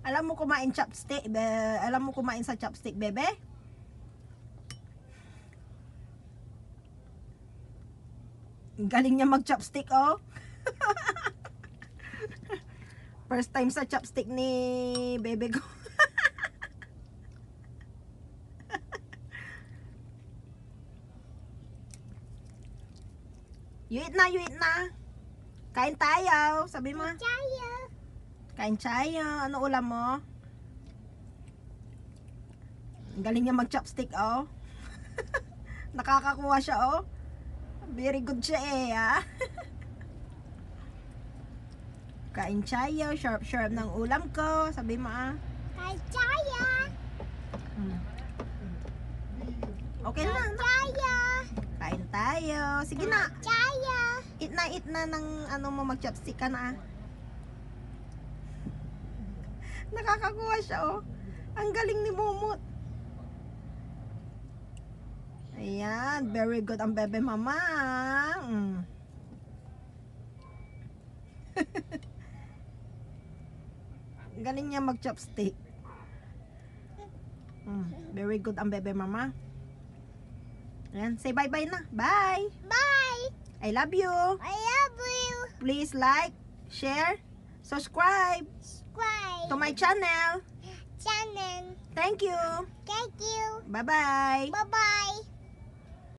Alam mo kumain chopstick, be, alam mo kumain sa chopstick, bebe? Galing niya mag-chopstick, oh. First time sa chopstick ni bebe ko. you na, you na. Kain tayo, sabi mo. Tayo. Kain tayo. Ano ulam mo? Galing niya mag-chopstick, oh. Nakakakuha siya, oh. Very good siya eh, ah. Kain tayo. Sharp-sharp ng ulam ko. Sabi mo, ah. Kay Tayo. Hmm. Okay na. na. Tayo. Kain tayo. Sige na. Tayo. Eat na, eat na ng ano mo mag-chopstick ka na, ah. Nakakakuha siya, oh. Ang galing ni Mumut. Ayan, very good ang bebe mama. Mm. galing niya mag-chopstick. Mm, very good ang bebe mama. Ayan, say bye-bye na. Bye! Bye. I love you. I love you. Please like, share, subscribe Subscribe. To my channel. Channel. Thank you. Thank you. Bye-bye. Bye bye.